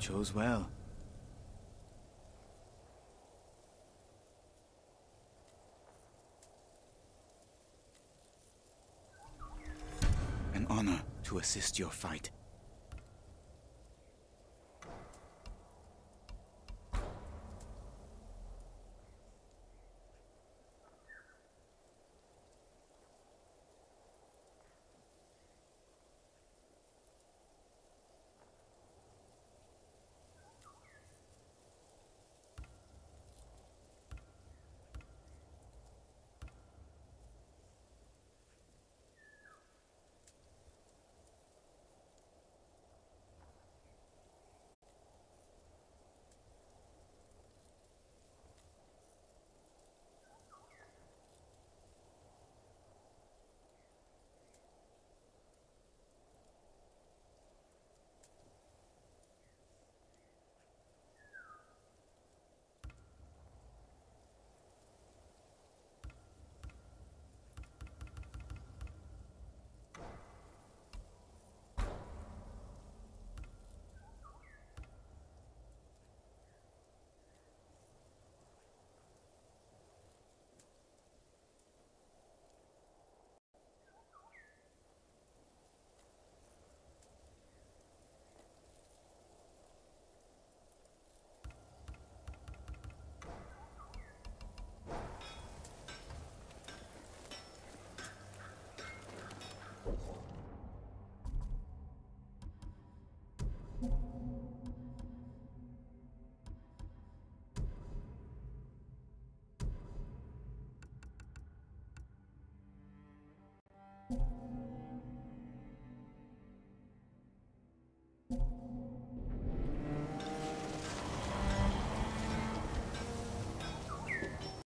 chose well. An honor to assist your fight.